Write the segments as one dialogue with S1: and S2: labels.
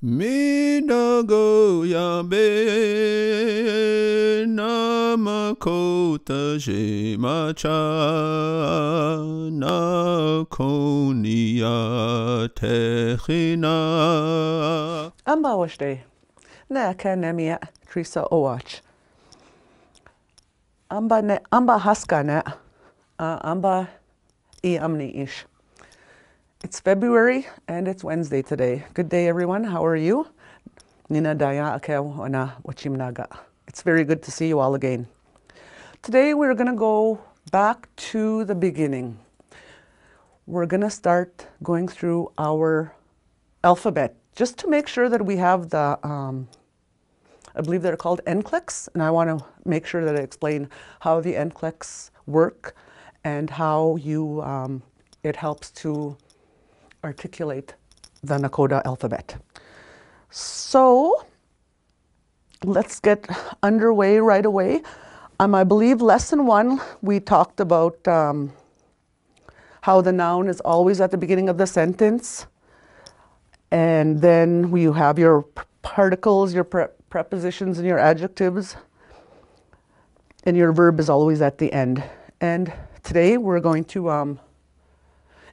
S1: Minago yabe namakota shemacha nakonia techina.
S2: Amba washde. Ne nemia Trisa Owach. Amba ne amba haska ne uh, amba i amni ish. It's February and it's Wednesday today. Good day, everyone. How are you? Nina Daya Akew Ona Wachimnaga. It's very good to see you all again. Today we're going to go back to the beginning. We're going to start going through our alphabet just to make sure that we have the, um, I believe they're called N clicks, and I want to make sure that I explain how the N clicks work and how you, um, it helps to articulate the Nakoda alphabet. So let's get underway right away. Um, I believe lesson one, we talked about um, how the noun is always at the beginning of the sentence. And then you have your particles, your pre prepositions, and your adjectives. And your verb is always at the end. And today we're going to um,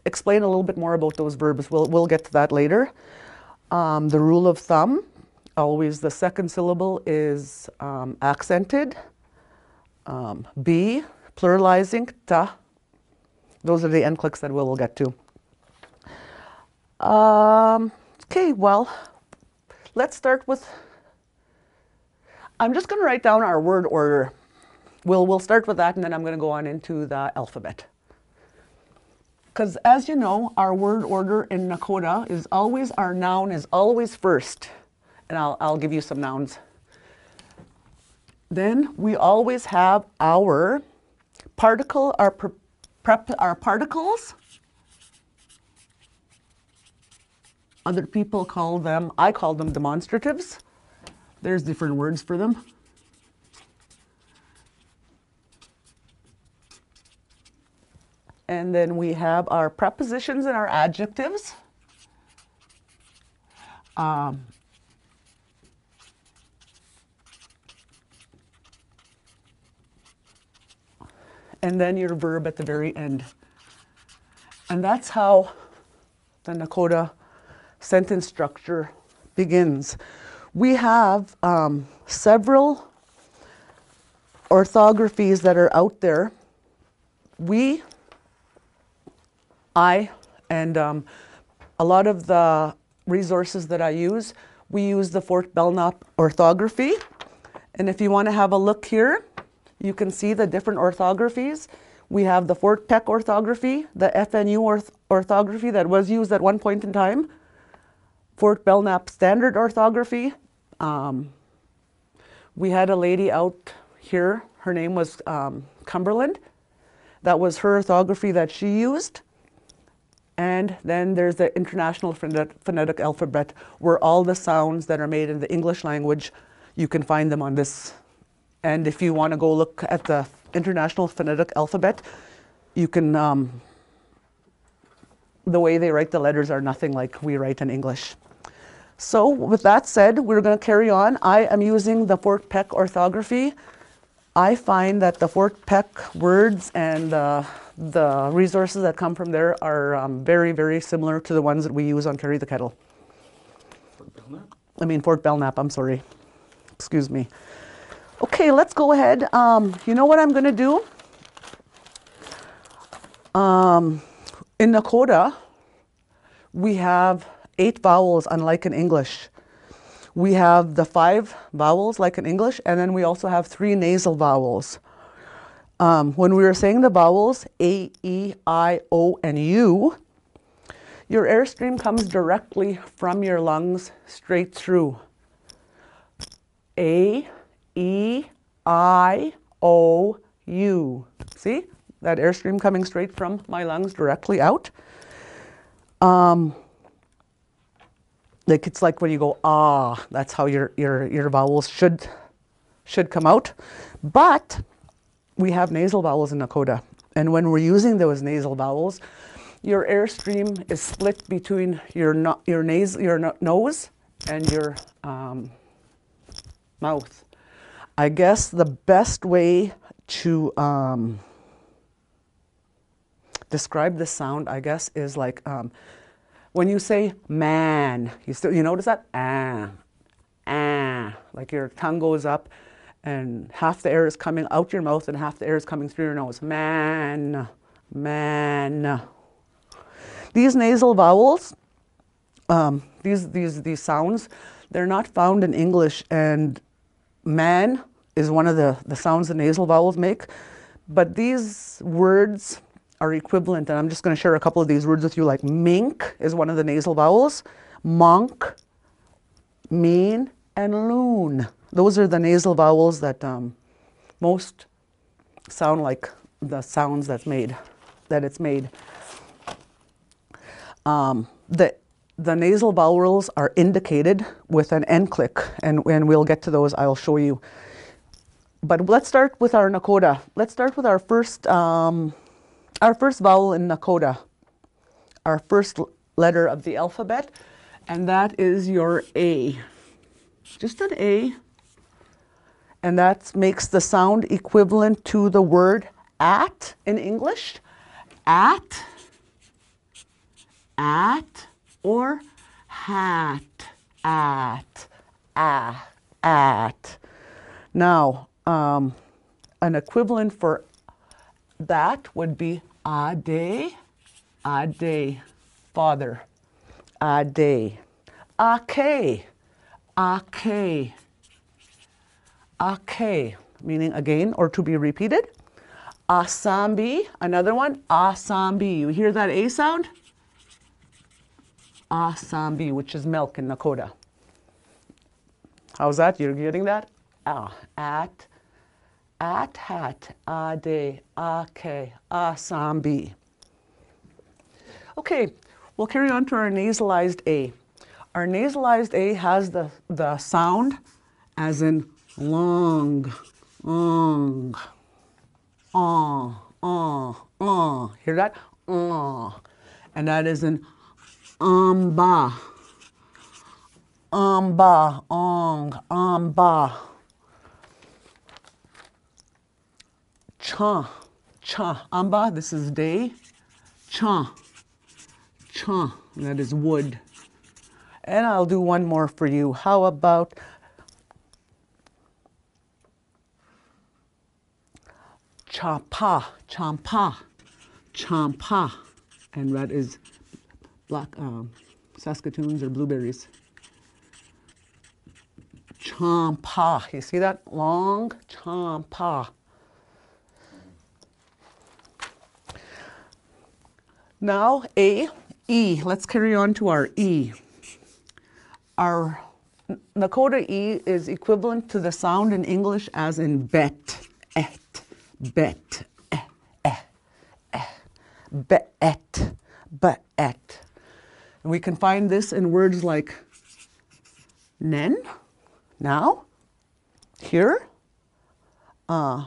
S2: explain a little bit more about those verbs. We'll, we'll get to that later. Um, the rule of thumb, always the second syllable is um, accented. Um, B, pluralizing, ta. Those are the N clicks that we'll, we'll get to. Um, okay, well, let's start with, I'm just going to write down our word order. We'll, we'll start with that and then I'm going to go on into the alphabet. Because as you know, our word order in Nakota is always, our noun is always first. And I'll, I'll give you some nouns. Then we always have our particle, our, prep, our particles. Other people call them, I call them demonstratives. There's different words for them. And then we have our prepositions and our adjectives. Um, and then your verb at the very end. And that's how the Nakota sentence structure begins. We have um, several orthographies that are out there. We I, and um, a lot of the resources that I use, we use the Fort Belknap orthography. And if you want to have a look here, you can see the different orthographies. We have the Fort Peck orthography, the FNU orth orthography that was used at one point in time, Fort Belknap standard orthography. Um, we had a lady out here, her name was um, Cumberland. That was her orthography that she used. And then there's the International Phonetic Alphabet, where all the sounds that are made in the English language, you can find them on this. And if you want to go look at the International Phonetic Alphabet, you can, um, the way they write the letters are nothing like we write in English. So with that said, we're going to carry on. I am using the Fort Peck orthography. I find that the Fort Peck words and uh, the resources that come from there are um, very, very similar to the ones that we use on Carry the Kettle. I mean Fort Belknap, I'm sorry. Excuse me. Okay, let's go ahead. Um, you know what I'm going to do? Um, in Nakota, we have eight vowels, unlike in English. We have the five vowels, like in English, and then we also have three nasal vowels. Um, when we were saying the vowels A, E, I, O, and U, your airstream comes directly from your lungs straight through. A, E, I, O, U. See? That airstream coming straight from my lungs directly out. Um, like it's like when you go ah, that's how your, your, your vowels should, should come out. But we have nasal vowels in Nakota. And when we're using those nasal vowels, your airstream is split between your, no, your, nas your no nose and your um, mouth. I guess the best way to um, describe the sound, I guess, is like um, when you say man, you still you notice that ah, ah, like your tongue goes up, and half the air is coming out your mouth, and half the air is coming through your nose. Man, man. These nasal vowels, um, these these these sounds, they're not found in English, and man is one of the, the sounds the nasal vowels make. But these words are equivalent, and I'm just going to share a couple of these words with you. Like mink is one of the nasal vowels, monk, mean, and loon. Those are the nasal vowels that um, most sound like the sounds that's made, that it's made. Um, the the nasal vowels are indicated with an N click, and, and we'll get to those. I'll show you. But let's start with our Nakoda. Let's start with our first, um, our first vowel in Nakoda, our first letter of the alphabet, and that is your A. Just an A. And that makes the sound equivalent to the word at in English. At, at, or hat, at, ah, at. Now, um, an equivalent for that would be ade, ade, father, ade, ake, ake, ake, meaning again or to be repeated. Asambi, another one, asambi. You hear that A sound? Asambi, which is milk in Nakota. How's that? You're getting that? Ah, at, at, hat, ade, ake, asambi. Okay, we'll carry on to our nasalized A. Our nasalized A has the, the sound as in long, long, ah, ah, ah. Hear that? Ah. And that is in amba, amba, ong, amba. Cha, cha, amba, this is day. Cha, cha, that is wood. And I'll do one more for you. How about champa, champa, champa, and that is black um, Saskatoons or blueberries. Champa, you see that long champa. Now A, E. Let's carry on to our E. Our Nakota E is equivalent to the sound in English as in bet, et, bet, eh, eh, eh, bet, bet. And we can find this in words like nen, now, here, uh,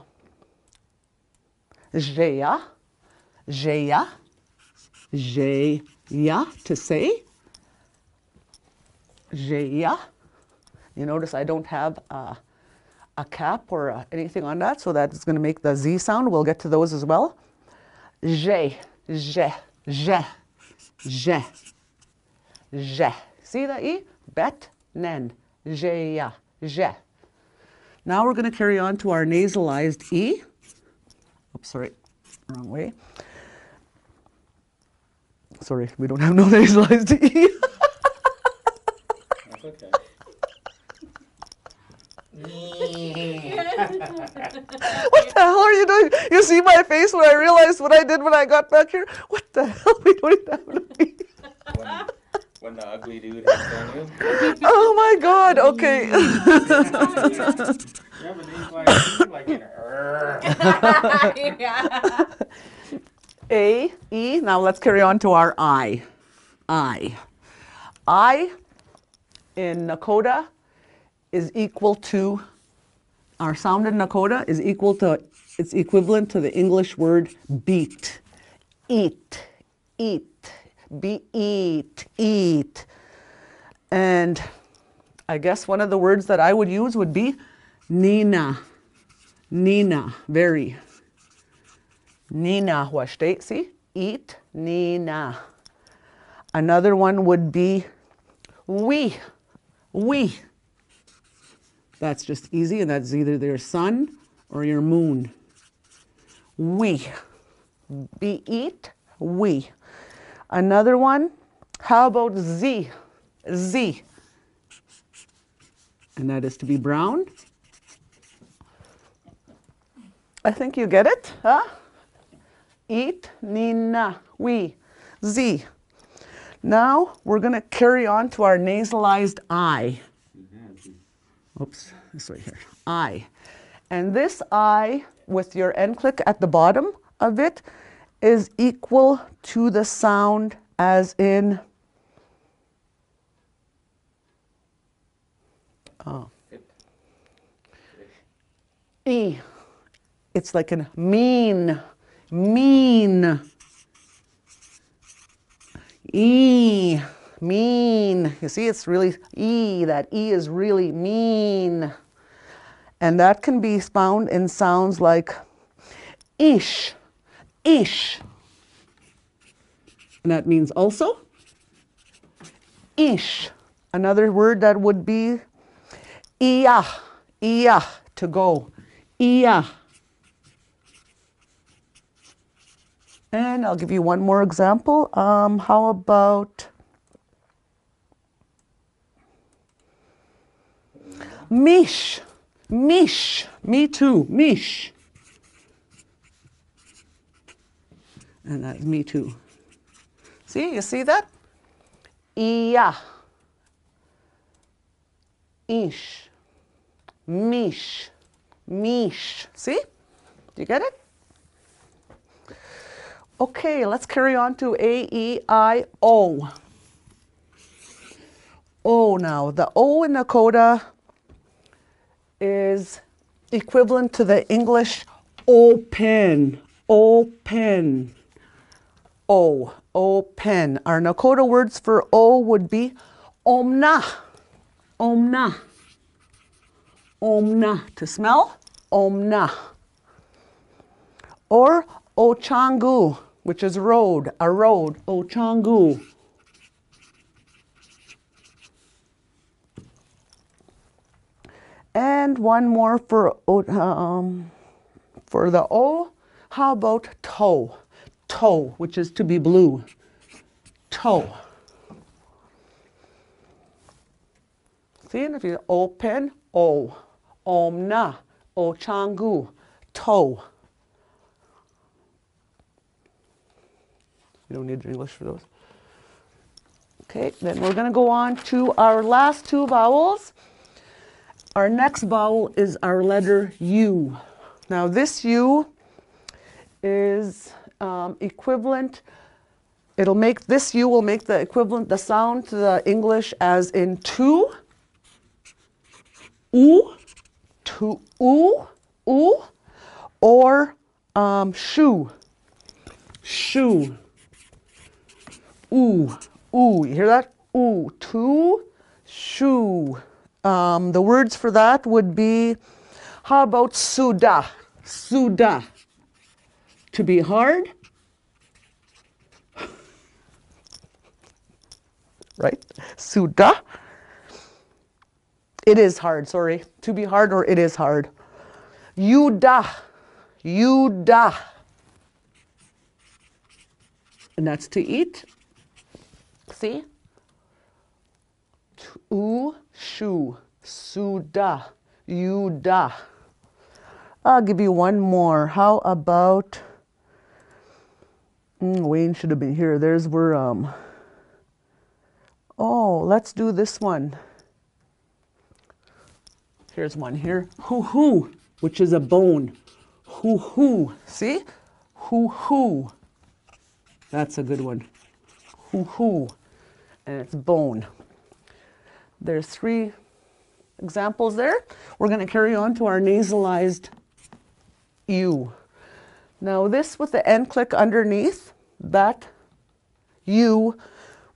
S2: jeya, jeya, jeya to say, jeya. You notice I don't have uh, a cap or uh, anything on that, so that's going to make the Z sound. We'll get to those as well. Je, je, je, je, je. See that E? Bet, nen, jeya, je. Now we're going to carry on to our nasalized E. Oops, sorry, wrong way. Sorry, we don't have no nasalized E.
S3: That's okay.
S2: what the hell are you doing? You see my face when I realized what I did when I got back here? What the hell? We don't even have an E.
S3: when, when the ugly dude hits on you.
S2: Oh my god, okay.
S3: Yeah, but he's like, he's like in a,
S4: yeah.
S2: A, E. Now let's carry on to our I. I. I in Nakota is equal to, our sound in Nakota is equal to, it's equivalent to the English word beat. Eat, eat, be eat, eat. And I guess one of the words that I would use would be Nina. Nina, very. Nina, was steht sie? Eat, Nina. Another one would be we. We. That's just easy, and that's either their sun or your moon. We. Be eat, we. Another one, how about Z? Z. And that is to be brown. I think you get it, huh? Eat, nina, we, Z. Now we're going to carry on to our nasalized I. Oops, this way here. I. And this I, with your end click at the bottom of it, is equal to the sound as in. Oh. E. It's like a mean, mean. E, mean. You see, it's really E. That E is really mean. And that can be found in sounds like ish, ish. And that means also ish. Another word that would be iya, iya, to go. Iya. And I'll give you one more example. Um, how about Mish? Mish. Me too. Mish. And that, me too. See, you see that? Iya. Ish. Mish. Mish. See? Do you get it? Okay, let's carry on to A, E, I, O. O now. The O in Nakota is equivalent to the English open. Open. O. Open. Our Nakota words for O would be omna. Omna. Omna. To smell? Omna. Or Ochangu, which is road, a road, Ochangu. And one more for um, for the O. How about toe? Toe, which is to be blue. Toe. See, and if you open, O, omna, ochangu, toe. You don't need English for those. Okay, then we're going to go on to our last two vowels. Our next vowel is our letter U. Now, this U is um, equivalent. It'll make this U will make the equivalent, the sound to the English as in two, oo, to oo, oo, or um, shoe, shoe. Ooh, ooh, you hear that? Ooh, two, shoe. Um, the words for that would be, how about suda? Suda. To be hard. right? Suda. It is hard, sorry. To be hard or it is hard. Yuda. Yuda. And that's to eat. See? U, shu, suda, yuda. I'll give you one more. How about mm, Wayne should have been here. There's where um Oh, let's do this one. Here's one here. Hoo hoo, which is a bone. Hoo hoo. See? Hoo hoo. That's a good one. Hoo hoo. And it's bone. There's three examples there. We're going to carry on to our nasalized U. Now this with the end click underneath, that U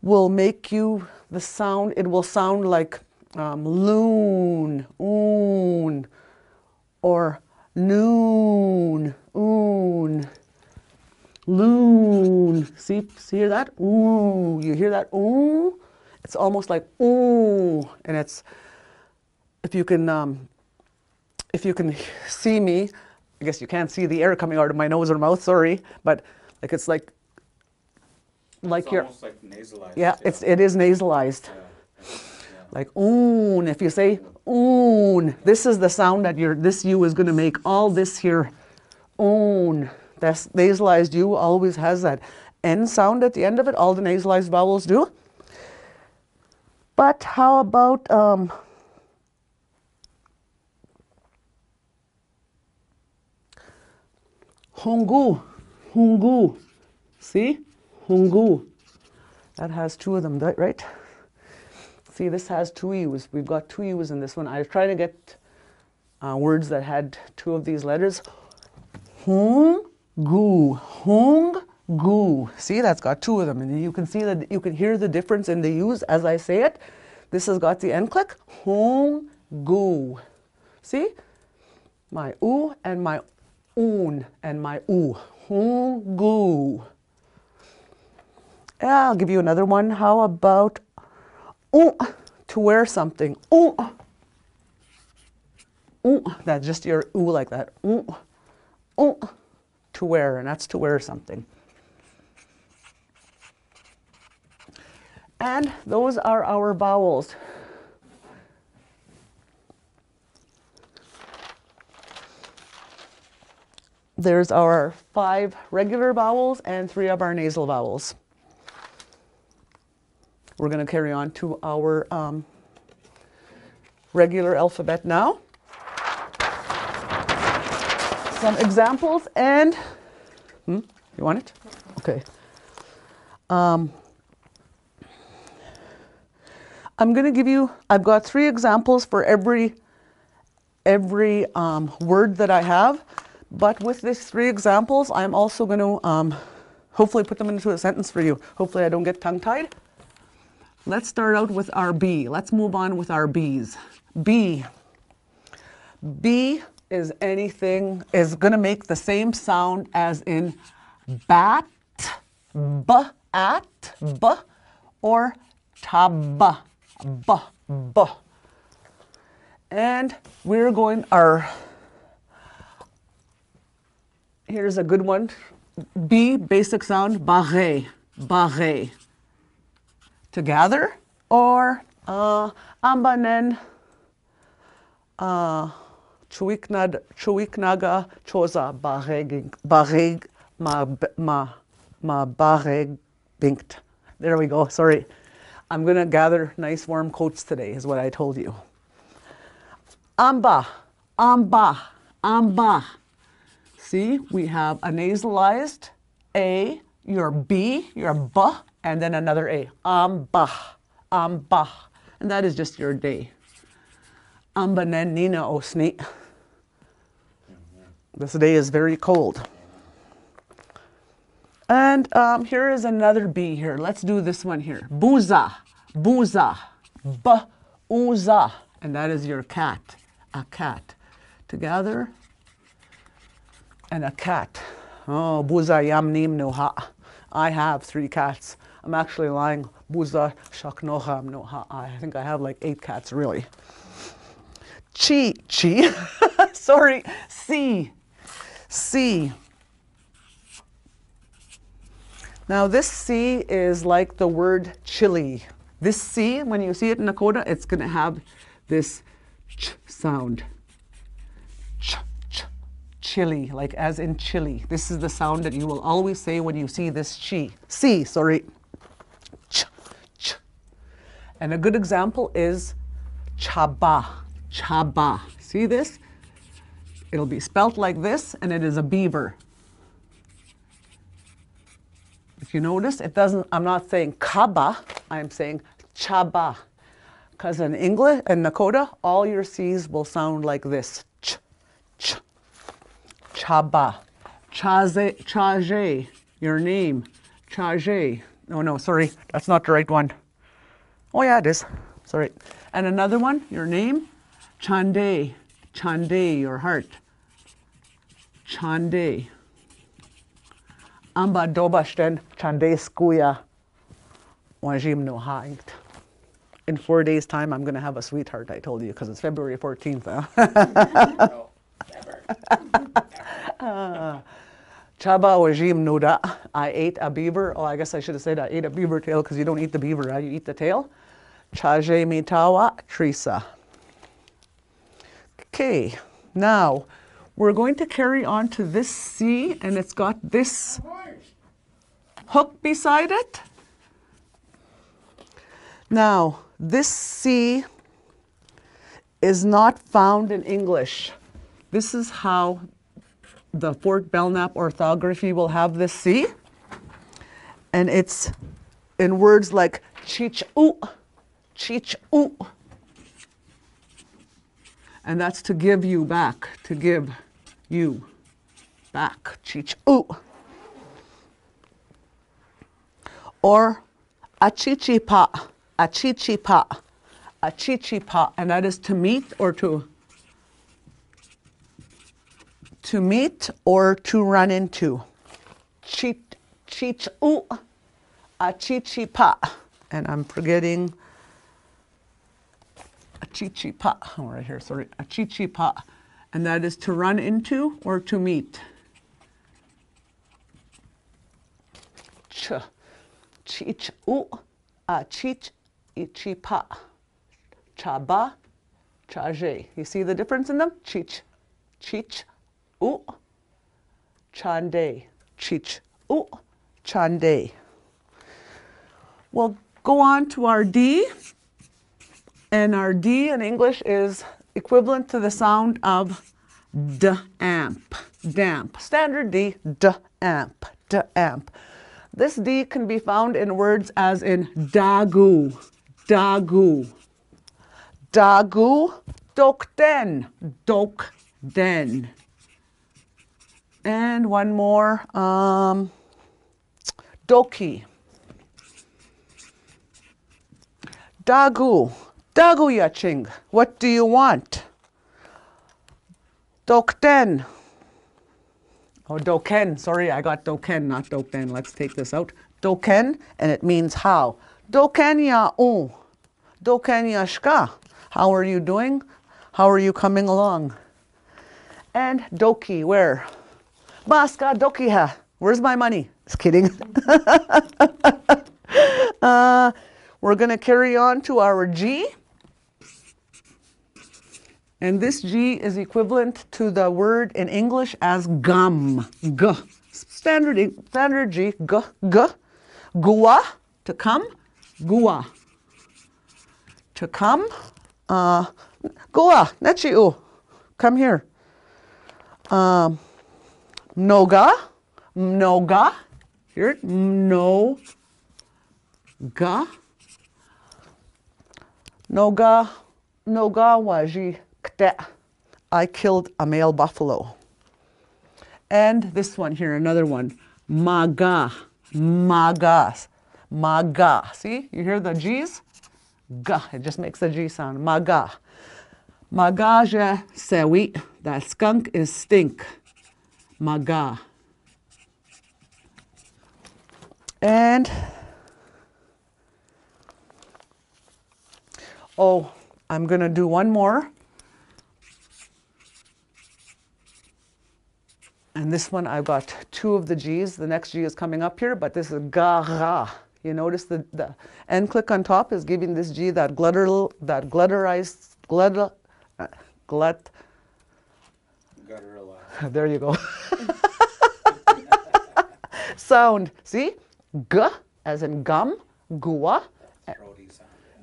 S2: will make you the sound, it will sound like um, loon, oon, or noon, oon, loon. See, see hear that? Ooh, you hear that? Ooh, it's almost like ooh, and it's if you can um, if you can see me, I guess you can't see the air coming out of my nose or mouth. Sorry, but like it's like like
S3: It's almost like nasalized.
S2: yeah, it's it is nasalized.
S3: Yeah. Yeah.
S2: Like oon. If you say oon, this is the sound that your this you is going to make. All this here, oon. That's nasalized U always has that N sound at the end of it. All the nasalized vowels do. But how about um, Hungu, Hungu. See? Hongu. That has two of them, right? See, this has two U's. We've got two U's in this one. I was trying to get uh, words that had two of these letters. Hung, gu, hung, gu. See, that's got two of them. And you can see that you can hear the difference in the U's as I say it. This has got the end click. Hung, gu. See? My oo and my oon and my oo. Hung, gu. I'll give you another one. How about ooh, to wear something? Ooh. Ooh, that's just your ooh like that. Ooh. Ooh. To wear, and that's to wear something. And those are our vowels. There's our five regular vowels and three of our nasal vowels. We're going to carry on to our um, regular alphabet now. Some examples and, hmm, you want it? Okay. Um, I'm going to give you, I've got three examples for every, every um, word that I have. But with these three examples, I'm also going to um, hopefully put them into a sentence for you. Hopefully I don't get tongue-tied. Let's start out with our B. Let's move on with our B's. B. B is anything, is going to make the same sound as in bat, b, at, b, or tab, b, b. And we're going, our, here's a good one. B, basic sound, barre, barre together or uh, ambanen uh, chuiknaga choza bareg ma ma ma bareg binkt. There we go. Sorry, I'm gonna gather nice warm coats today. Is what I told you. Amba, amba, amba. See, we have a nasalized A, your B, your B, and then another A. Amba, amba. And that is just your day. Amba nen nina osni. This day is very cold. And um, here is another B here. Let's do this one here. Buza, buza, b, uza. And that is your cat, a cat. Together, and a cat. Oh, buza yam nim noha. I have three cats. I'm actually lying. Buza shaknoham noha. I think I have like eight cats, really. Chi, chi. Sorry, C. C. Now, this C is like the word chili. This C, when you see it in Nakoda, it's going to have this ch sound. Ch, ch, chili, like as in chili. This is the sound that you will always say when you see this chi. C, sorry. Ch, ch. And a good example is chaba, chaba. See this? It'll be spelt like this, and it is a beaver. If you notice, it doesn't, I'm not saying kaba, I'm saying chaba. Because in English, in Nakota, all your C's will sound like this. Ch, ch. Chaba. Chaze, chaje, your name. Chaje. Oh no, sorry, that's not the right one. Oh yeah, it is. Sorry. And another one, your name, Chande, Chande, your heart. Chande. Amba dobashten Chande skuya. Wajim no. In four days' time, I'm going to have a sweetheart, I told you, because it's February 14th. Huh?
S3: Uh,
S2: Chaba wajim nuda. I ate a beaver. Oh, I guess I should have said I ate a beaver tail because you don't eat the beaver, huh? you eat the tail. Chaje mitawa trisa. Okay, now we're going to carry on to this C, and it's got this hook beside it. Now, this C is not found in English. This is how the Fort Belknap orthography will have this C. And it's in words like chich oo, chich oo. And that's to give you back, to give you back, chich oo. Or achichipa, and that is to meet or to to meet or to run into. Chich chich u achichipa. And I'm forgetting achichipa. Right here, sorry. Achichipa. And that is to run into or to meet. Ch chich u achich ichipa. Chaba chaje. You see the difference in them? Chich chich u chande. Chich u chande. We'll go on to our D. And our D in English is equivalent to the sound of d amp. Damp. Standard D, d amp. D amp. This D can be found in words as in dagu, dagu, dagu, dokden, dokden. And one more, um, doki. Dagu, dagu yaching, what do you want? Dokden. Oh, doken, sorry, I got doken, not dokden. Let's take this out. Doken, and it means how. Doken ya u. Doken ya shka. How are you doing? How are you coming along? And doki, where? Baska doki ha. Where's my money? Just kidding. uh, we're going to carry on to our G. And this G is equivalent to the word in English as gum. G. Standard, standard G. G. G. Gua. To come. Gua. To come. Uh, Gua. Nechiu. Come here. Um, Noga. Noga. Here. No. Ga. Noga. Noga waji I killed a male buffalo. And this one here, another one. Maga. Maga. Maga. See, you hear the G's? Ga. It just makes the G sound. Maga. Magaja sewi. That skunk is stink. Maga. And oh, I'm gonna do one more. And this one I've got two of the G's. The next G is coming up here, but this is gara. You notice the, the end click on top is giving this G that glitter that glitterized glitter uh, glut there you go. Sound. See? G as in gum, gua,
S3: sound.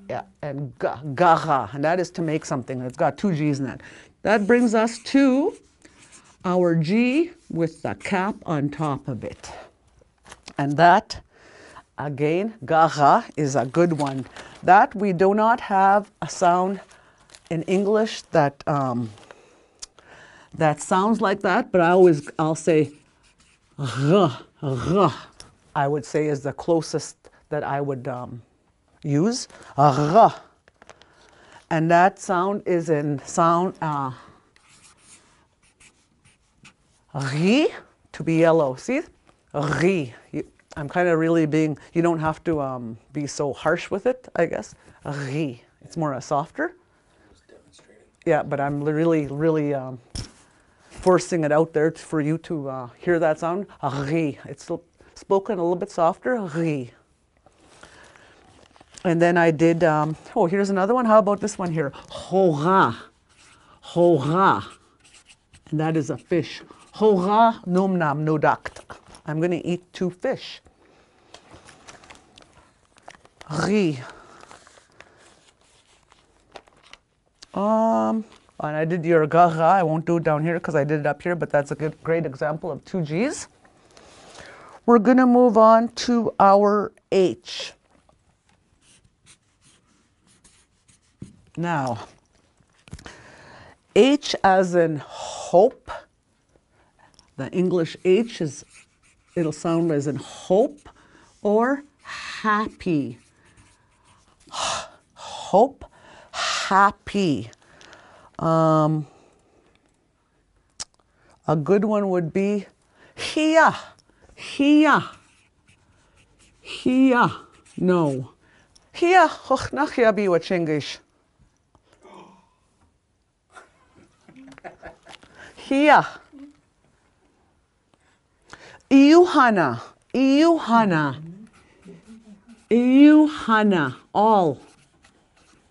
S2: yeah, and ga, and that is to make something. It's got two G's in it. That brings us to our G with the cap on top of it. And that, again, gaha is a good one. That we do not have a sound in English that um, that sounds like that, but I always I'll say I would say is the closest that I would um, use. R. And that sound is in sound uh, ri to be yellow. See? Ri. I'm kind of really being, you don't have to um, be so harsh with it, I guess. Ri. It's more a softer. Yeah, but I'm really, really um, forcing it out there for you to uh, hear that sound. Ri. It's spoken a little bit softer. Ri. And then I did, um, oh, here's another one. How about this one here? Hora. Hora. And that is a fish. Hora num nam nodakt. I'm going to eat two fish. Ri. Um, and I did your gaga. I won't do it down here because I did it up here, but that's a good, great example of two G's. We're going to move on to our H. Now, H as in hope. The English H is, it'll sound as in hope or happy. Hope, happy. Um, a good one would be here, here, here. No. Here, och nach ja bi wat Chingish. Here. Iuhana, Iuhana, Iuhana, all,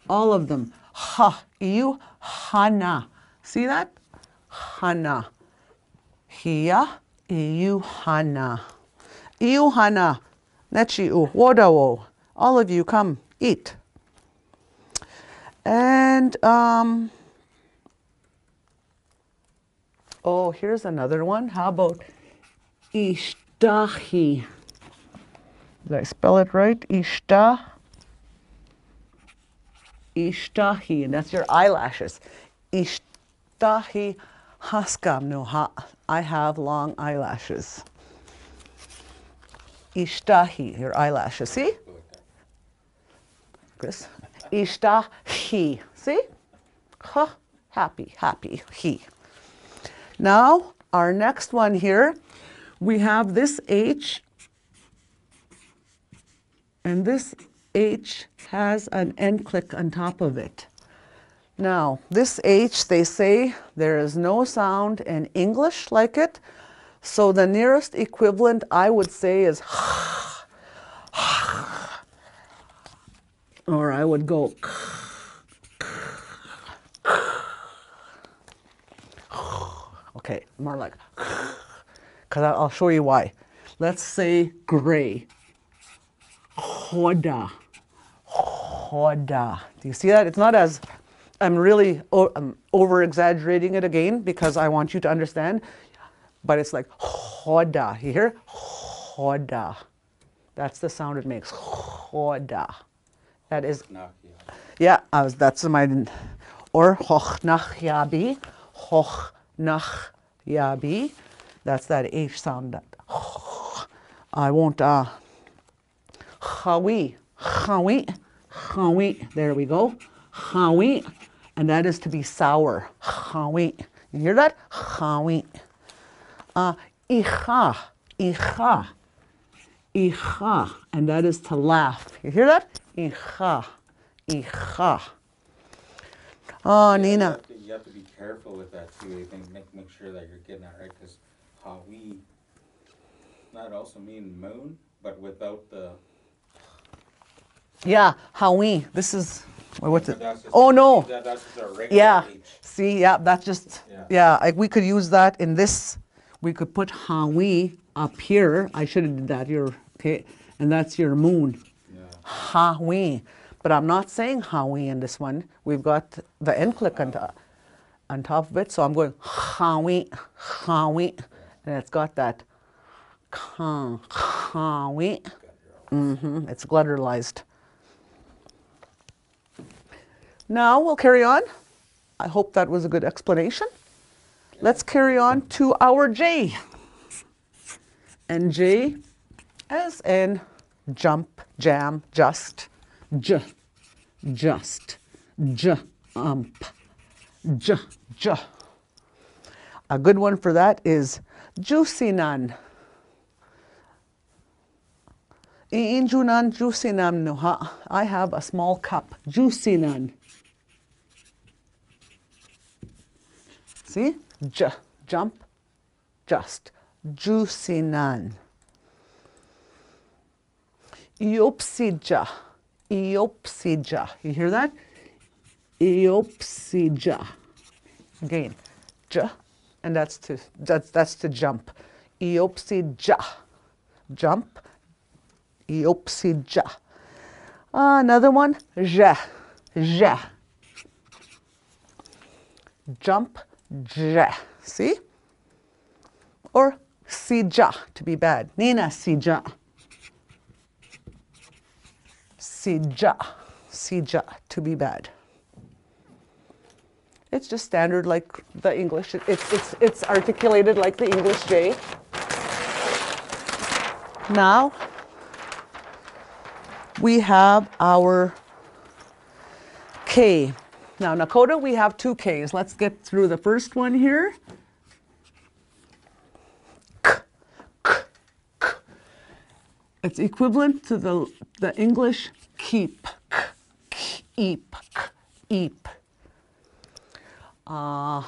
S2: all of them. Ha, Iuhana. See that? Hana. Here, Iuhana. Iuhana. Nechiu, Wodawo. All of you come, eat. And, um, oh, here's another one. How about Ishtahi? Did I spell it right? Ishta. Ishtahi, and that's your eyelashes. Ishtahi haskam. No, ha, I have long eyelashes. Ishtahi, your eyelashes. See? Chris. Ishtahi. See? Ha, happy, happy, he. Now, our next one here, we have this H, and this H has an end click on top of it. Now, this H, they say there is no sound in English like it, so the nearest equivalent I would say is or I would go okay, more like because I'll show you why. Let's say gray. Hoda. Hoda. Do you see that? It's not as, I'm really o- I'm over exaggerating it again because I want you to understand, but it's like hoda. You hear? Hoda. That's the sound it makes. Hoda. That is yeah, I was, that's my, or hoch nach yabi, hoch nach yabi. That's that H sound. That I won't. Uh, chawi, chawi, chawi. There we go. Chawi, and that is to be sour. Chawi. You hear that? Chawi. Uh, icha, icha, icha, and that is to laugh. You hear that? Icha, icha. Oh, Nina.
S3: have, to, you have to be careful with that too. I think make make sure that you're getting that right because Uh, Hawi not also mean moon, but without the.
S2: Yeah, Howie. This is what's it? Oh no.
S3: That, that's just a regular
S2: Yeah.
S3: H.
S2: See, yeah, that's just
S3: Yeah.
S2: yeah. Like we could use that in this. We could put Howie up here. I should have did that. Your okay, and that's your moon.
S3: Yeah.
S2: Howie. But I'm not saying Howie in this one. We've got the end click on, on top of it, so I'm going Howie, Howie, and it's got that Howie. Mm-hmm. It's glutteralized. Now we'll carry on. I hope that was a good explanation. Let's carry on to our J. And J as in jump, jam, just, j, just, jump, j, j. A good one for that is juicinan. Iinjunan juicinam nuha. I have a small cup. Juicinan. See? J, jump, just. Juicinan. Eopsija. Eopsija. You hear that? Eopsija. Again, j, and that's to that's that's to jump. Eopsija. Jump. Eopsija. Uh, another one. Ja. Ja. Jump. Ja. See? Or sija to be bad. Nina sija. Sija. Sija to be bad. It's just standard like the English. It's, it's, it's articulated like the English J. Now, we have our K. Now, Nakoda, we have two Ks. Let's get through the first one here. K, k, k. It's equivalent to the, the English keep. K, keep, k, eep. Uh,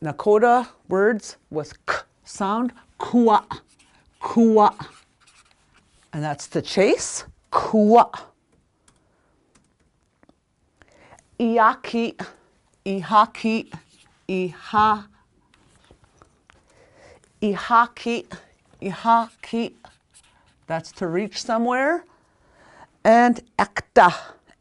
S2: Nakoda words with k sound, kua, kua. And that's to chase, kua. Iaki, ihaki, iha, ihaki, ihaki. That's to reach somewhere. And ekta,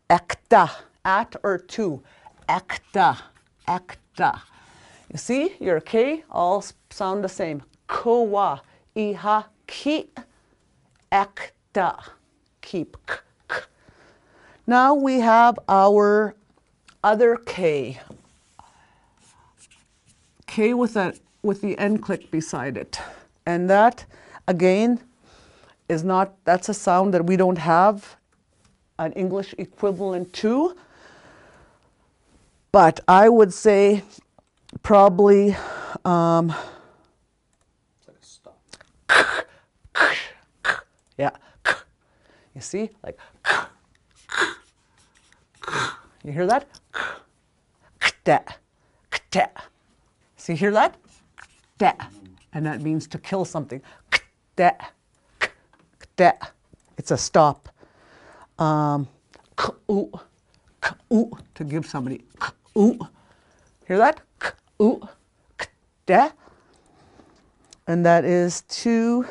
S2: ekta, at or to, ekta, ekta. You see, your K all sound the same. Kowa, iha, ki, ekta, keep. k, k. Now we have our other K. K with a with the end click beside it. And that again is not that's a sound that we don't have an English equivalent to. But I would say probably um, yeah. You see? Like you hear that? See, hear that? And that means to kill something. It's a stop. Um, to give somebody. Ku. Hear that? Ku, kta. And that is to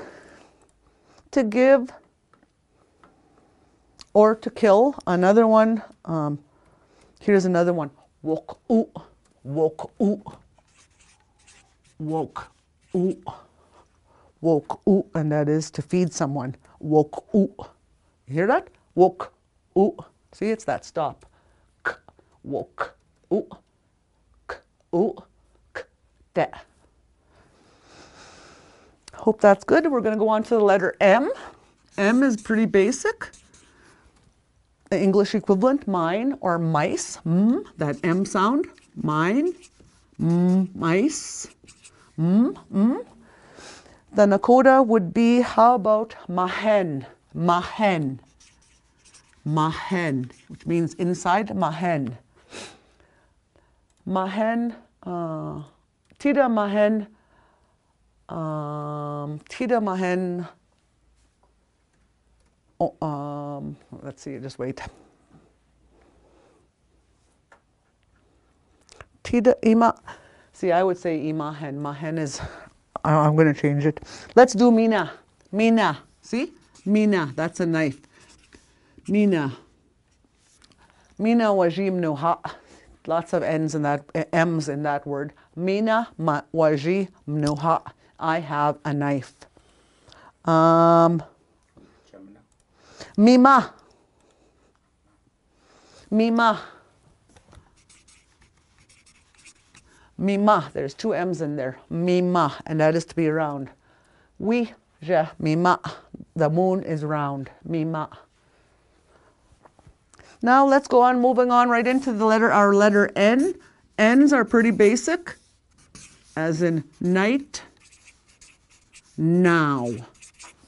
S2: to give or to kill. Another one, um, here's another one. Wok u, wok u, wok u, wok u, and that is to feed someone. Wok. You hear that? Wok u. See, it's that stop. K, wok u, k, u, k, da. Hope that's good. We're going to go on to the letter M. M is pretty basic. The English equivalent, mine or mice. Mm, that M sound. Mine. Mice. Mm, mm. The Nakoda would be how about mahen? Mahen. Mahen, which means inside mahen. Mahen, uh, tida mahen, um, tida mahen, oh, um, let's see, just wait. Tida ima, see, I would say imahen. Mahen is, I'm going to change it. Let's do mina. Mina, see? Mina, that's a knife. Mina. Mina wajim nuha. Lots of N's in that, M's in that word. Mina waji mnuha. I have a knife. Um, Mima. Mima. Mima. There's two M's in there. Mima. And that is to be round. We, je, mima. The moon is round. Mima. Now let's go on, moving on right into the letter, our letter N. N's are pretty basic, as in night, now.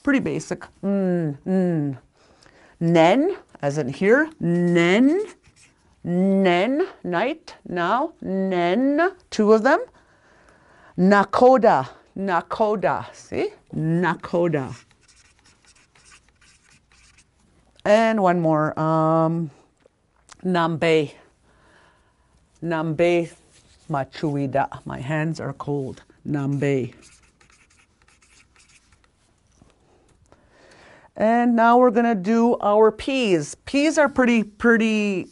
S2: Pretty basic. Mm, mm. Nen, as in here, nen, nen, night, now, nen, two of them. Nakoda, nakoda, see? Nakoda. And one more, um, nambe, nambe machuida. My hands are cold, nambe. And now we're gonna do our P's. P's are pretty, pretty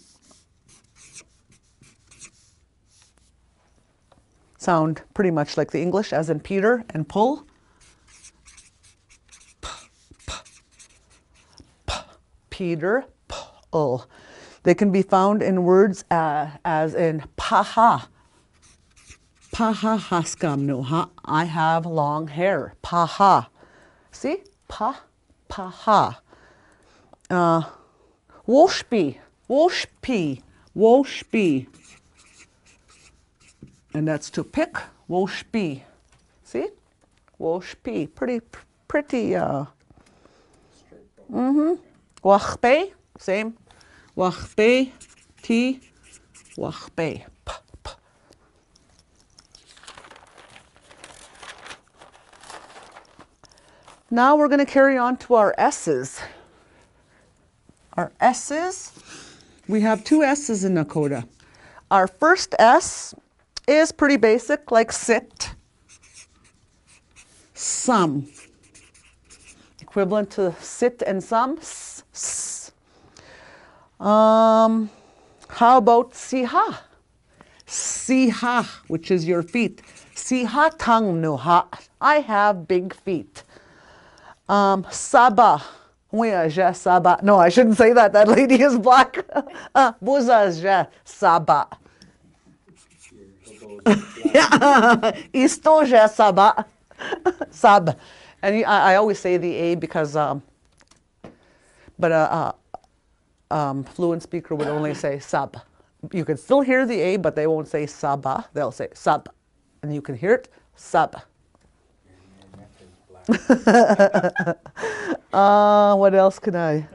S2: sound pretty much like the English, as in Peter and pull. P, p, p, Peter, pull. They can be found in words uh, as in paha. Paha haskam noha. I have long hair. Paha. See? Pa, paha. Uh, woshpi. Woshpi. Woshpi and that's to pick. Woshpi. See? Woshpi. Pretty, pretty, uh, mm-hmm. Wachpe, same. Wachpe, T, p. Now we're going to carry on to our S's. Our S's, we have two S's in Nakoda. Our first S is pretty basic, like sit, sum, Equivalent to sit and sum. S, s. Um, how about siha? Siha, which is your feet. Siha tang nuha. I have big feet. Um, saba. Je saba. No, I shouldn't say that. That lady is black. uh, buza je saba. Isto já saba. Sab. And I, I always say the A because, um, but uh, a um, fluent speaker would only say sab. You can still hear the A, but they won't say saba. They'll say sab. And you can hear it, sab. Uh, what else can I?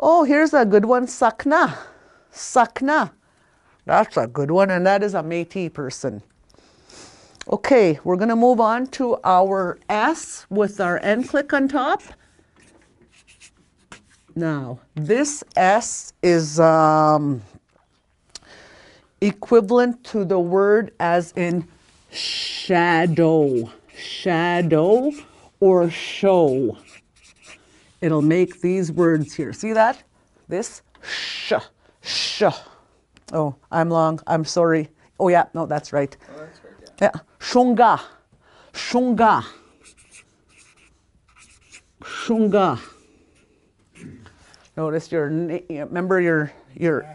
S2: Oh, here's a good one, sakna. Sakna. That's a good one, and that is a Métis person. Okay, we're going to move on to our S with our N click on top. Now, this S is um, equivalent to the word as in shadow, shadow or show. It'll make these words here. See that? This sh, sh. Oh, I'm long. I'm sorry. Oh yeah, no, that's right.
S3: Oh, that's right, yeah.
S2: Yeah, shunga, shunga, shunga. Notice your, remember your, your,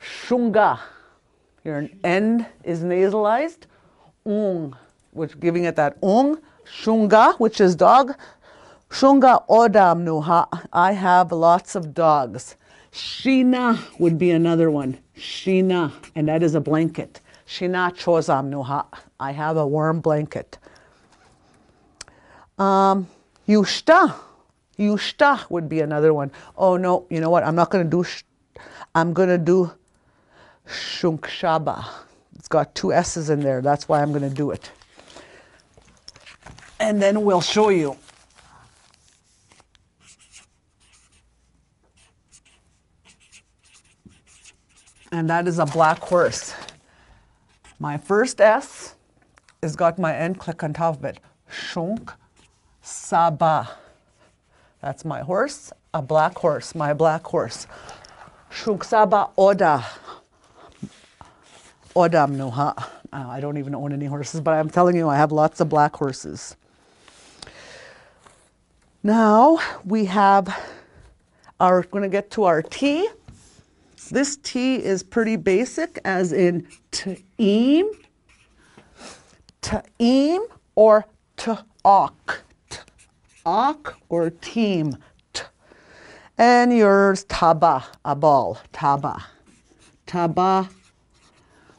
S2: shunga. Your end is nasalized. Ung, which giving it that ung. Shunga, which is dog. Shunga odam nuha. I have lots of dogs. Shina would be another one. Shina, and that is a blanket. Shina chozam nuha. I have a warm blanket. Um, yushta. Yushta would be another one. Oh no, you know what? I'm not going to do. Sh- I'm going to do Shunkshaba. It's got two S's in there. That's why I'm going to do it. And then we'll show you. And that is a black horse. My first S has got my end click on top of it. Shunk Saba. That's my horse, a black horse, my black horse. Shunk Saba Oda. Odam Nuha. Uh, I don't even own any horses, but I'm telling you, I have lots of black horses. Now we have our, going to get to our T. This T is pretty basic, as in ta'im, ta'im, or ta'ok. Ta'ok or team. T. And yours, taba, a ball, taba. Taba,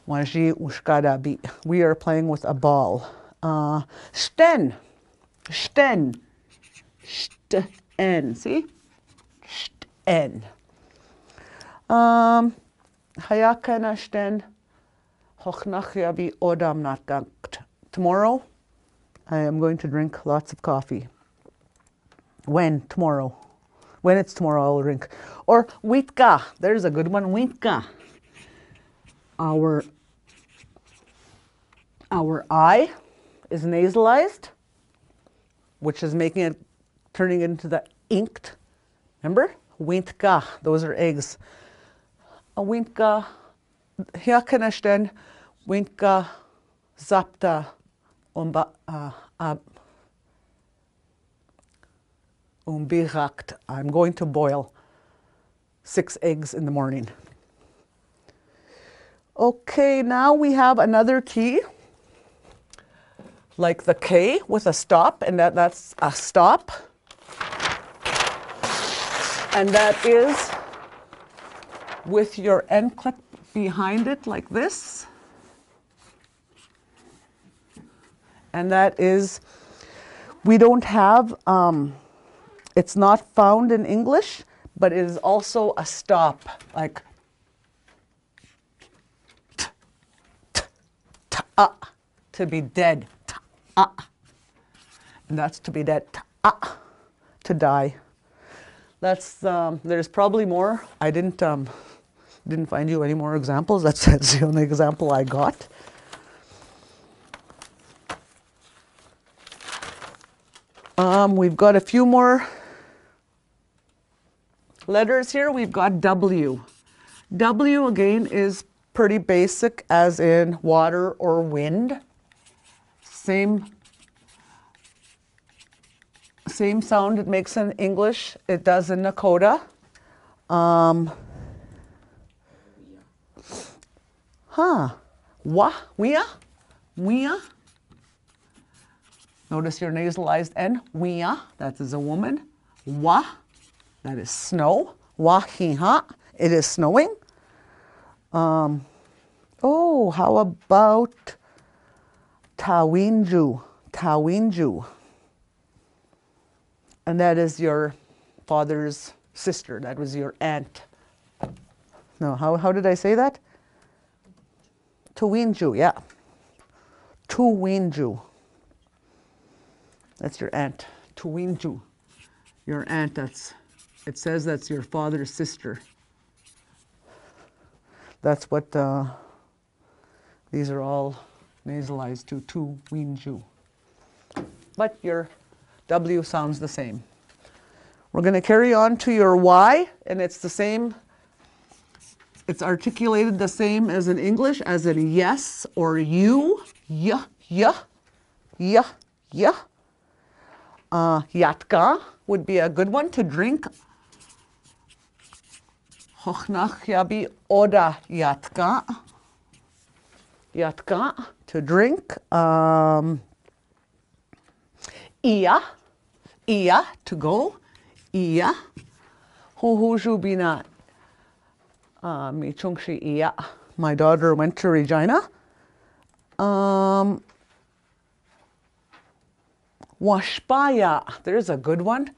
S2: waji ushkadabi. We are playing with a ball. Uh, sten, sten, sten, see? Sten. Um, hayakana sten, hochnachyabi odam. Tomorrow, I am going to drink lots of coffee. When? Tomorrow. When it's tomorrow, I'll drink. Or witka. There's a good one. Witka. Our our I is nasalized, which is making it turning it into the inked. Remember? Wintka. Those are eggs. A wintka. Herkennesten. Wintka. Zapta. Umba. Uh, uh, Uh. I'm going to boil six eggs in the morning. Okay, now we have another key, like the K with a stop, and that, that's a stop. And that is with your end clip behind it like this. And that is, we don't have, um, it's not found in English, but it is also a stop, like t, t, t, uh, to be dead. T, uh. And that's to be dead. T, uh, to die. That's um, there's probably more. I didn't um, didn't find you any more examples. That's, that's the only example I got. Um, we've got a few more letters here. We've got W. W again is pretty basic, as in water or wind. Same, same sound it makes in English, it does in Nakoda. Um, huh. Wa, wea, wea. Notice your nasalized N. wea, that is a woman. Wa, that is snow. Wahiha, it is snowing. Um, oh, how about Tawinju? Tawinju. And that is your father's sister. That was your aunt. No, how, how did I say that? Tawinju, yeah. Tuwinju. That's your aunt. Tuwinju. Your aunt, that's, it says that's your father's sister. That's what uh, these are all nasalized to, tu, ween, ju. But your W sounds the same. We're going to carry on to your Y, and it's the same, it's articulated the same as in English, as in yes or you, yeah, yeah, yeah, yeah. Uh, yatka would be a good one to drink Hochnach yabi oda yatka. Yatka, to drink. Um, iya, iya, to go. Iya. Huhuju bina. Uh, mi chungshi iya. My daughter went to Regina. Um, washpaya, there's a good one.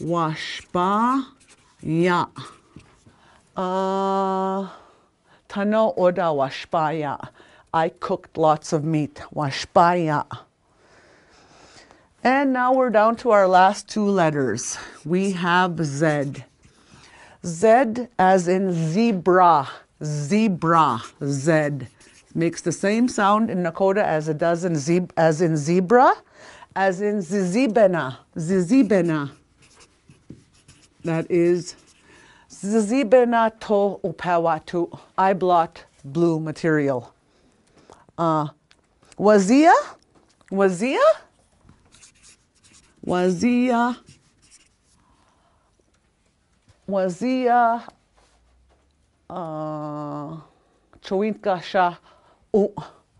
S2: Washpaya. Uh, Tano oda washpaya. I cooked lots of meat. Washpaya. And now we're down to our last two letters. We have Z. Z as in zebra. Zebra. Z. Makes the same sound in Nakoda as it does in zeb- as in zebra, as in zizibena. Zizibena. That is Zibena to upawatu. I blot blue material. Uh, wazia? Wazia? Wazia? Wazia? Uh, Chowinka sha. Oh,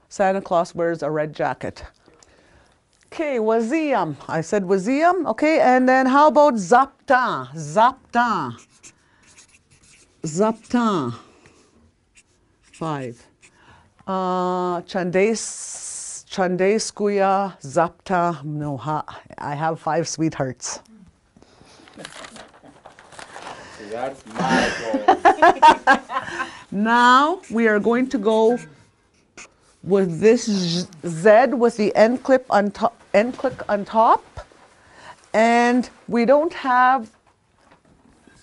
S2: Santa Claus wears a red jacket. Okay, waziam. I said waziam. Okay, and then how about zapta? Zapta. Zapta. Five. Uh, chandes, chandeskuya zapta noha. I have five sweethearts.
S3: That's my goal.
S2: Now we are going to go with this Z Z with the end clip on top, end click on top, and we don't have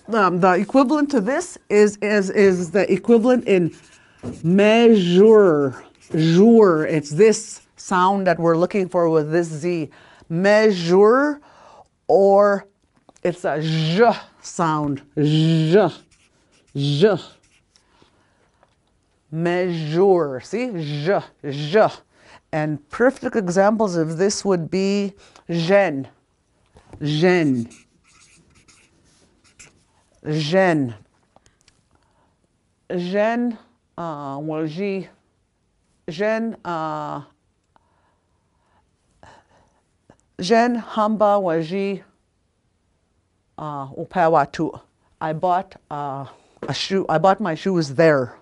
S2: um, the equivalent to this is is is the equivalent in measure. Jour. It's this sound that we're looking for with this Z. Measure, or it's a sound. J. J measure. See, je, je. And perfect examples of this would be gêne, gêne, gêne, gêne, uh, well, G, gêne, uh, gêne, hamba, waji, uh, upawatu. I bought uh, a shoe, I bought my shoes there.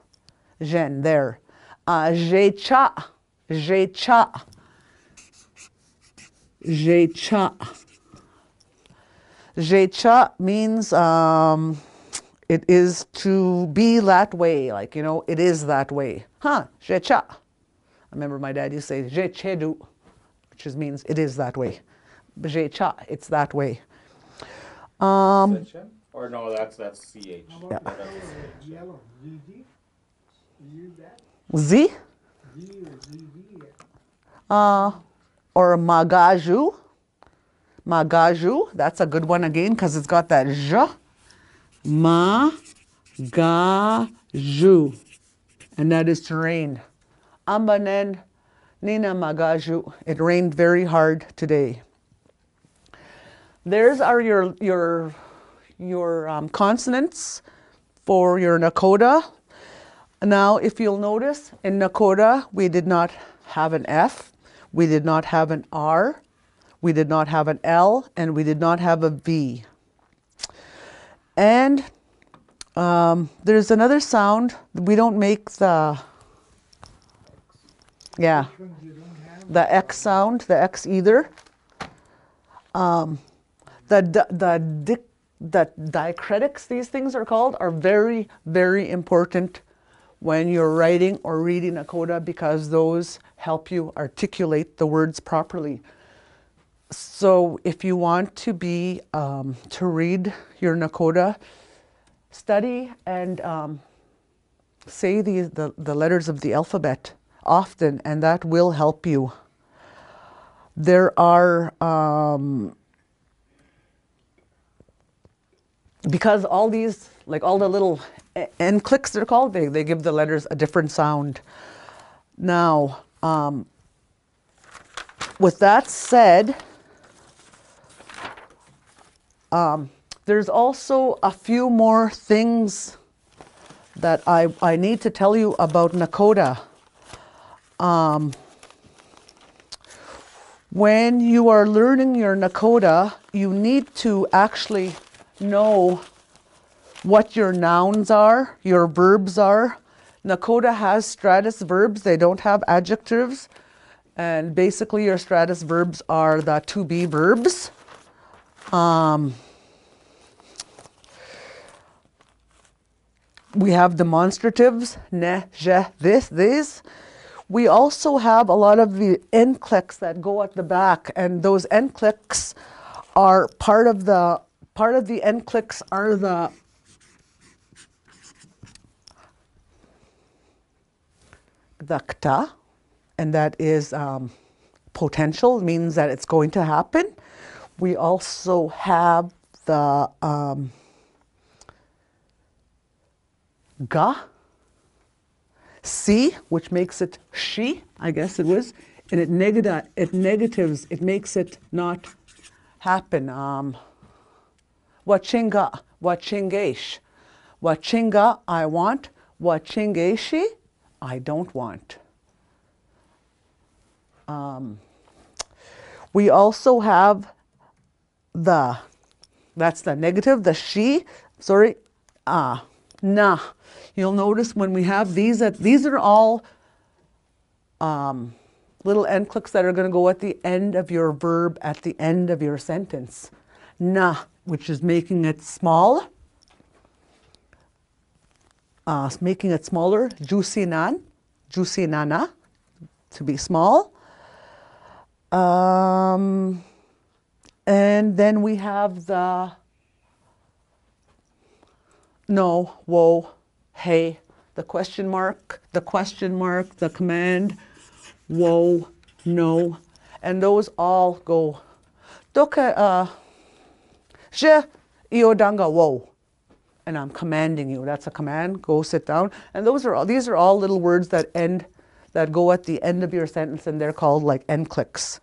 S2: Jen, there. Uh, Jecha, Jecha, Jecha. Jecha means um, it is to be that way, like, you know, it is that way. Huh, Jecha. I remember my dad used to say Jechedu, which is, means it is that way. Jecha, it's that way. Um,
S3: Or no, that's that's CH.
S2: Yeah.
S5: Yellow, ZD. You use that?
S2: Z
S5: Z or ZD?
S2: uh, or Magaju. Magaju, that's a good one again because it's got that J. Magaju. And that is to rain. Ambanen Nina Magaju. It rained very hard today. There's are your your your um, consonants for your Nakoda. Now, if you'll notice, in Nakoda, we did not have an F, we did not have an R, we did not have an L, and we did not have a V. And um, there's another sound. We don't make the, yeah, the X sound, the X either. Um, the the the, the diacritics, these things are called, are very very important when you're writing or reading Nakoda because those help you articulate the words properly. So if you want to be um, to read your Nakoda study and um, say the, the, the letters of the alphabet often, and that will help you. There are, um, because all these, like all the little end clicks, they're called, they, they give the letters a different sound. Now, um, with that said, um, there's also a few more things that I, I need to tell you about Nakoda. Um, when you are learning your Nakoda, you need to actually know what your nouns are, your verbs are. Nakoda has stratus verbs, they don't have adjectives. And basically, your stratus verbs are the to be verbs. Um, we have demonstratives, ne, je, this, this. We also have a lot of the end clicks that go at the back, and those end clicks are part of the part of the end clicks are the the kta, and that is um, potential, means that it's going to happen. We also have the um, ga, si, which makes it she, I guess it was, and it, negati- it negatives, it makes it not happen. Um, wachinga, wachingesh. Wachinga, I want. Wachingeshi, I don't want. Um, We also have the, that's the negative, the she, sorry, ah, na. You'll notice when we have these, that these are all um, little end clicks that are going to go at the end of your verb, at the end of your sentence. Na, which is making it small, uh, making it smaller. Juicy nan, juicy nana, to be small. Um, and then we have the no, whoa, hey, the question mark, the question mark, the command, whoa, no, and those all go. Doka, uh, je iodanga whoa, and I'm commanding you. That's a command. Go sit down. And those are all, these are all little words that end, that go at the end of your sentence, and they're called like end clicks.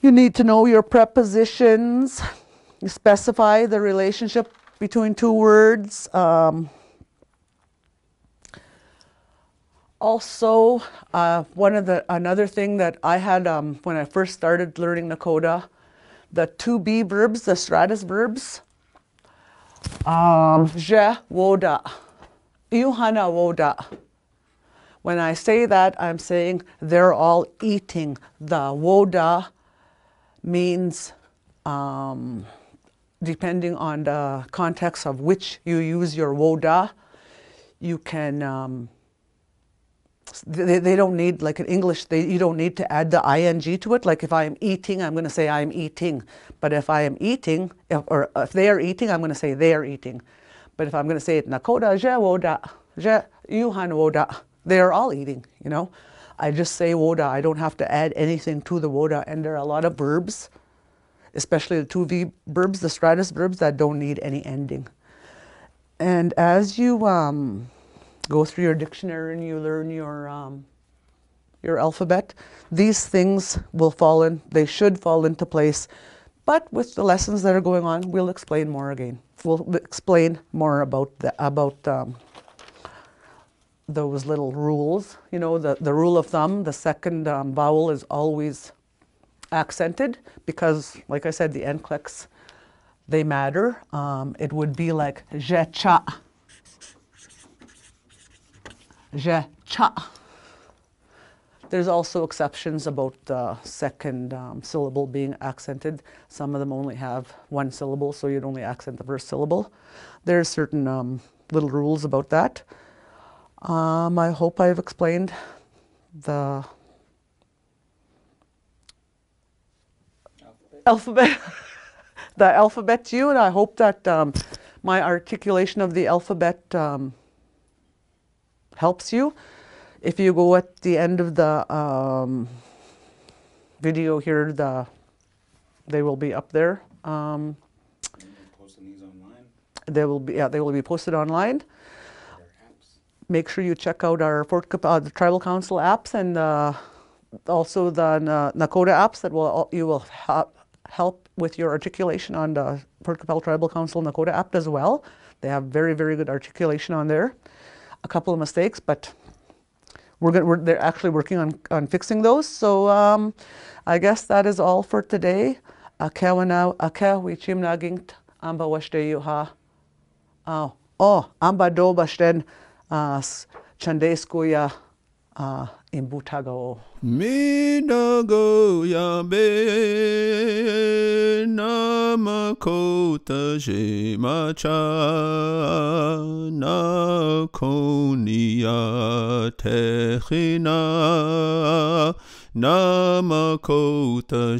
S2: You need to know your prepositions. Specify the relationship between two words. Um, also, uh, one of the another thing that I had um, when I first started learning Nakoda, the two be verbs, the stratus verbs. Um, je woda, Yuhana woda. When I say that, I'm saying they're all eating. The woda means, um, depending on the context of which you use your woda, you can. Um, they, they don't need like in english they, you don't need to add the ing to it. Like if i am eating i'm going to say i'm eating. But if i am eating if, or if they are eating i'm going to say they are eating. But if i'm going to say it nakoda je woda je yuhan woda they are all eating you know? I just say woda. I don't have to add anything to the woda. And there are a lot of verbs especially the two v verbs the stratus verbs that don't need any ending and as you um, go through your dictionary and you learn your um, your alphabet, these things will fall in. They should fall into place. But with the lessons that are going on, we'll explain more again. We'll explain more about the, about um, those little rules. You know, the, the rule of thumb, the second um, vowel is always accented because, like I said, the end clicks, they matter. Um, it would be like je cha je, cha. There's also exceptions about the second um, syllable being accented. Some of them only have one syllable, so you'd only accent the first syllable. There's certain um, little rules about that. Um, I hope I've explained the alphabet, the alphabet to you, and I hope that um, my articulation of the alphabet um, helps you. If you go at the end of the um, video here, the they will be up there. Um, they will be yeah, they will be posted online. Make sure you check out our Fort uh, the Tribal Council apps and uh, also the Nakoda apps that will you will help with your articulation on the Fort Qu'Appelle Tribal Council Nakoda app as well. They have very very good articulation on there. A couple of mistakes, but we're, gonna, we're they're actually working on, on fixing those. So um, I guess that is all for today. Amba uh, imbutago.
S1: Minago yabe namakota macha nakonia techina namakota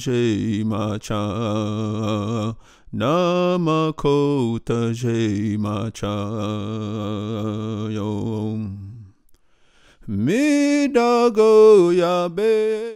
S1: macha namakota macha yom Midago yabe